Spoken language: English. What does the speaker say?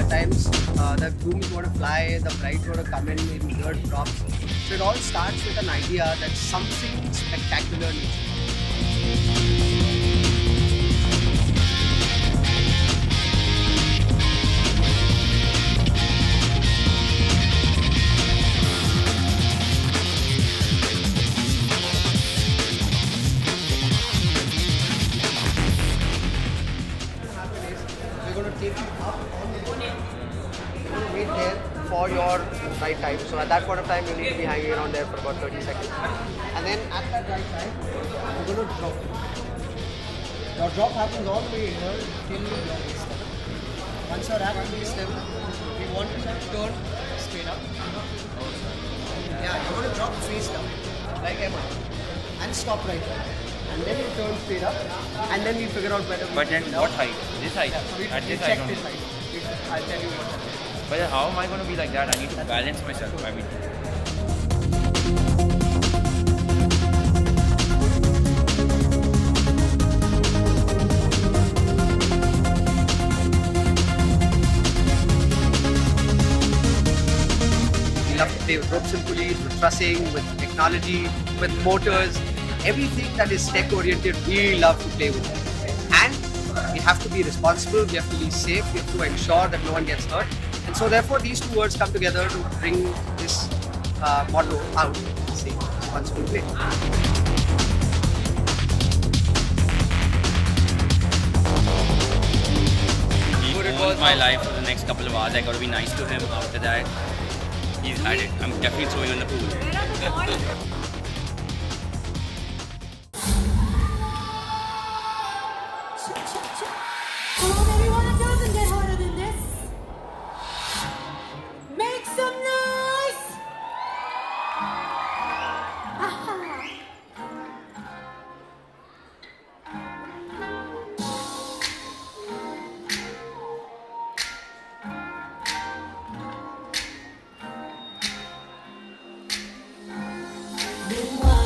Uh, the groom is going to fly, the bride is going to come in in weird props. So it all starts with an idea that something spectacular needs to take you up for your right time. So at that point of time, you need to be hanging around there for about 30 seconds. And then at that right time, you're going to drop. Your drop happens all the way here till your level. Once you're at waist level, we want you to turn straight up. Yeah, you're going to drop face down, like MI, and stop right there. And then you turn straight up, and then we figure out whether But then what height? This height? We, At we this check height this only. height. I'll tell you what But how am I going to be like that? I need to balance myself. I mean, We love to play with ropes and pulleys, with trussing, with technology, with motors, everything that is tech oriented, we love to play with. And we have to be responsible, we have to be safe, we have to ensure that no one gets hurt. And so, therefore, these two words come together to bring this uh, motto out safe, responsible play. he owns my life for the next couple of hours. I got to be nice to him after that. He's had it. I'm definitely throwing on the pool. you